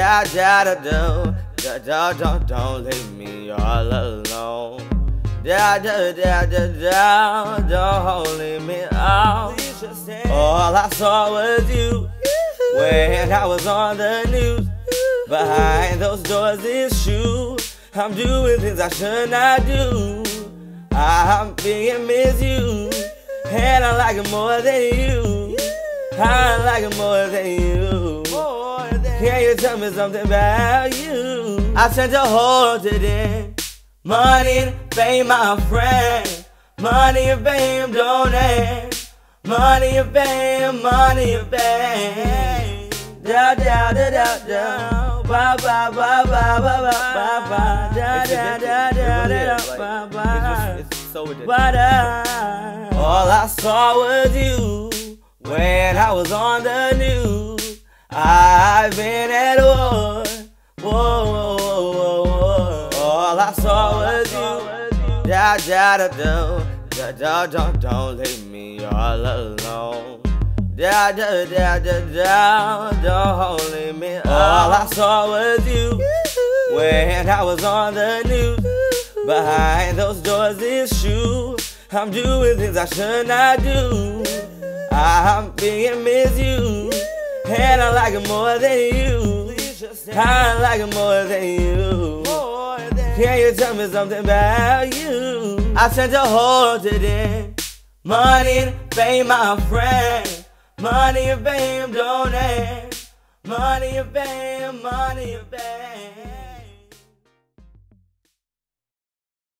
Da da da da da da da don't leave me all alone. Da da da da da don't leave me out. All I saw was you when I was on the news. Behind those doors is you. I'm doing things I should not do. I'm being misused, and I like it more than you. I like it more than you. Can you tell me something about you? I sent a whore today. Money and fame, my friend. Money and fame don't end. Money and fame, money and fame. Da da da da da. Ba ba ba ba ba ba ba ba. Da da da da da ba ba. It's so addictive. All I saw was you when I was on the All I saw was you. Da da da da da da da. Don't leave me all alone. Da da da da da. Don't leave me. All I saw was you when I was on the news. Behind those doors is true. I'm doing things I should not do. I'm being misused, and I like it more than you. I like it more than you. Can you tell me something about you? I sent a whore today. Money fame, my friend. Money fame don't end. Money fame, money fame.